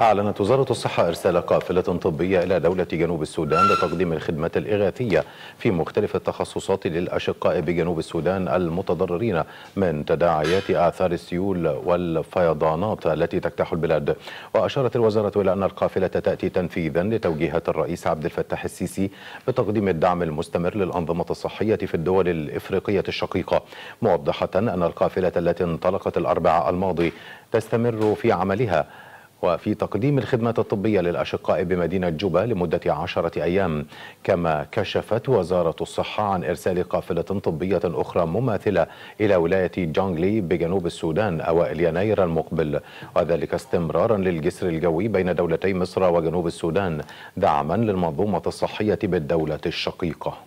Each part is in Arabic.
أعلنت وزارة الصحة إرسال قافلة طبية إلى دولة جنوب السودان لتقديم الخدمات الإغاثية في مختلف التخصصات للأشقاء بجنوب السودان المتضررين من تداعيات آثار السيول والفيضانات التي تجتاح البلاد. وأشارت الوزارة إلى أن القافلة تأتي تنفيذا لتوجيهات الرئيس عبد الفتاح السيسي بتقديم الدعم المستمر للأنظمة الصحية في الدول الإفريقية الشقيقة موضحة أن القافلة التي انطلقت الأربعاء الماضي تستمر في عملها وفي تقديم الخدمات الطبية للأشقاء بمدينة جوبا لمدة عشرة أيام كما كشفت وزارة الصحة عن إرسال قافلة طبية أخرى مماثلة إلى ولاية جونغلي بجنوب السودان أوائل يناير المقبل وذلك استمرارا للجسر الجوي بين دولتي مصر وجنوب السودان دعما للمنظومة الصحية بالدولة الشقيقة.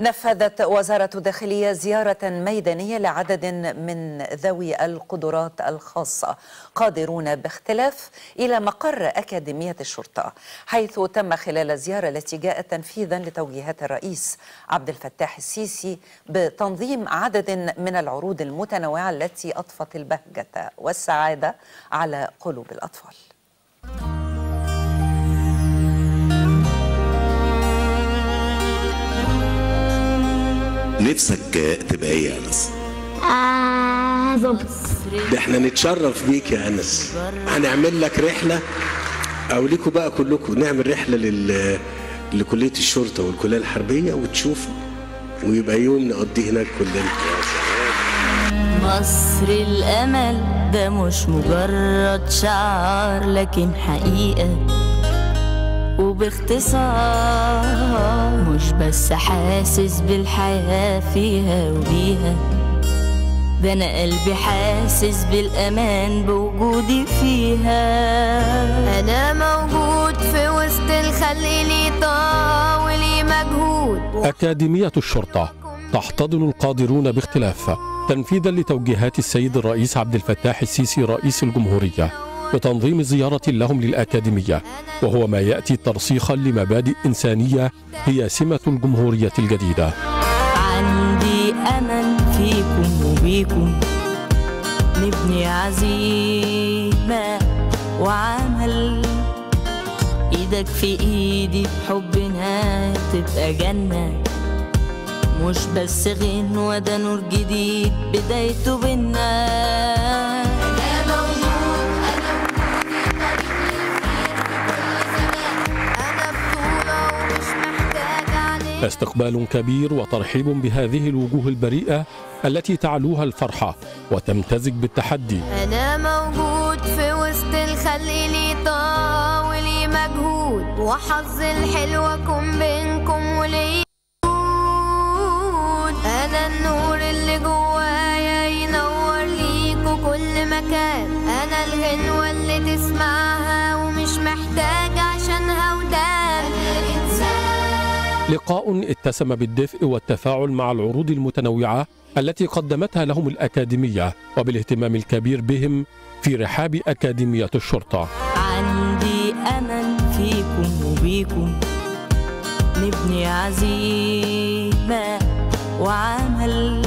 نفذت وزارة الداخلية زيارة ميدانية لعدد من ذوي القدرات الخاصة. قادرون باختلاف إلى مقر أكاديمية الشرطة حيث تم خلال الزيارة التي جاءت تنفيذا لتوجيهات الرئيس عبد الفتاح السيسي بتنظيم عدد من العروض المتنوعة التي أضفت البهجة والسعادة على قلوب الأطفال. نفسك تبقى إيه يا أنس؟ آه ظبط ده إحنا نتشرف بيك يا أنس. هنعمل لك رحلة أو ليكوا بقى كلكم نعمل رحلة لل لكلية الشرطة والكلية الحربية وتشوفوا ويبقى يوم نقضيه هناك كلنا. مصر الأمل ده مش مجرد شعار لكن حقيقة وباختصار مش بس حاسس بالحياة فيها وبيها ده أنا قلبي حاسس بالأمان بوجودي فيها. أنا موجود في وسط الخلق ليه طاقة وليه مجهود. أكاديمية الشرطة تحتضن القادرون باختلاف تنفيذا لتوجيهات السيد الرئيس عبد الفتاح السيسي رئيس الجمهورية. بتنظيم زيارة لهم للأكاديمية وهو ما يأتي ترسيخا لمبادئ إنسانية هي سمة الجمهورية الجديدة. عندي أمل فيكم وبيكم نبني عزيمة وعمل. إيدك في إيدي بحبنا تبقى جنة مش بس غنوة ده نور جديد بدايته بينا. عليك استقبال كبير وترحيب بهذه الوجوه البريئة التي تعلوها الفرحة وتمتزج بالتحدي. أنا موجود في وسط الخلق ليه طاقة وليه مجهود وحظ الحلو أكون بينكم وليه لقاء اتسم بالدفء والتفاعل مع العروض المتنوعة التي قدمتها لهم الأكاديمية وبالاهتمام الكبير بهم في رحاب أكاديمية الشرطة. عندي أمل فيكم وبيكم نبني عزيمة وعمل.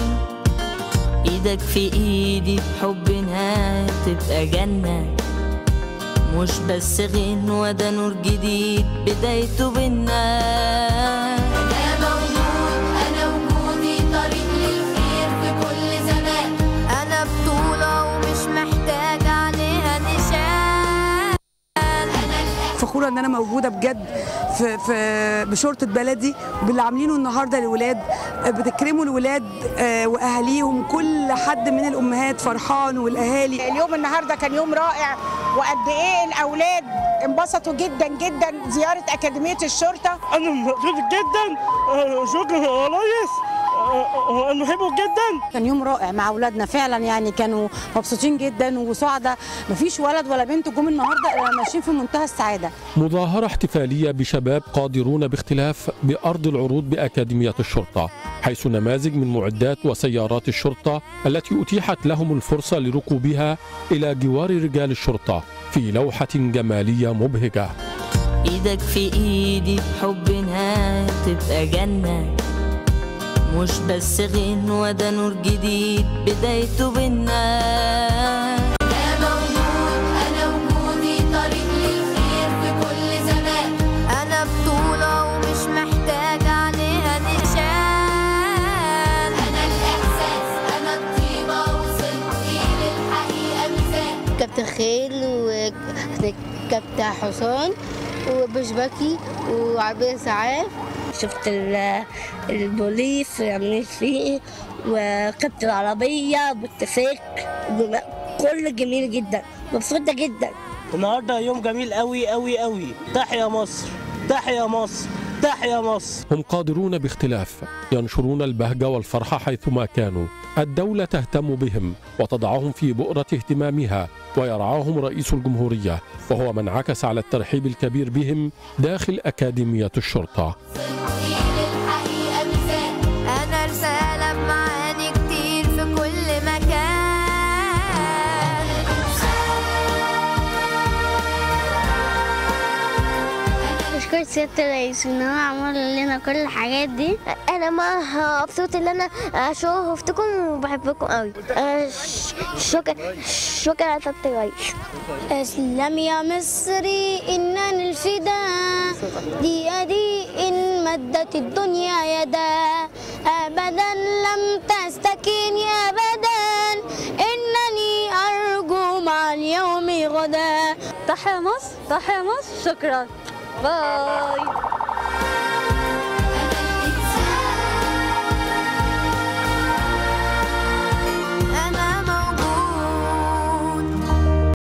إيدك في إيدي بحبنا تبقى جنة. مش بس غنوة ده نور جديد بدايته بينا. فخوره ان أنا موجوده بجد في في بشرطه بلدي باللي عاملينه النهارده للولاد بتكرموا الولاد آه، واهاليهم كل حد من الامهات فرحان والاهالي. اليوم النهارده كان يوم رائع وقد إيه الاولاد انبسطوا جدا جدا. زيارة أكاديمية الشرطة. أنا مبسوط جدا. آه، شكرا يا ريس. بحبه جدا. كان يوم رائع مع أولادنا فعلا يعني كانوا مبسوطين جدا وسعداء. مفيش ولد ولا بنت جم النهارده ماشيين في منتهى السعادة. مظاهرة احتفالية بشباب قادرون باختلاف بأرض العروض بأكاديمية الشرطة حيث نماذج من معدات وسيارات الشرطة التي أتيحت لهم الفرصة لركوبها إلى جوار رجال الشرطة في لوحة جمالية مبهجة. إيدك في إيدي بحبنا تبقى جنة. مش بس غين ودا نور جديد بدايته بينا. أنا وجودي طريق للخير في كل زمان. أنا بطولة ومش محتاجة عليها كابتن خيل وكابتن حصان وبشبكي وعربية سعاف شفت ال- البوليس عاملين فيه وركبت العربية بالتفاك كل جميل جدا مبسوطة جدا. النهارده يوم جميل قوي قوي قوي تحيا مصر تحيا مصر تحيا مصر. هم قادرون باختلاف ينشرون البهجة والفرحة حيثما كانوا. الدولة تهتم بهم وتضعهم في بؤرة اهتمامها ويرعاهم رئيس الجمهورية وهو من عكس على الترحيب الكبير بهم داخل أكاديمية الشرطة. سيادة الرئيس ان هو عمل لنا كل الحاجات دي. أنا ما مبسوط إن أنا شوفتكم وبحبكم قوي شكرا شكرا يا سيادة الرئيس أسلم يا مصري انني الفداء دي ادي إن مدت الدنيا يدا. ابدا لم تستكين ابدا إنني أرجو مع اليوم غدا. تحيا مصر تحيا مصر شكرا. Bye.